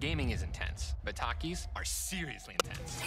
Gaming is intense, but talkies are seriously intense.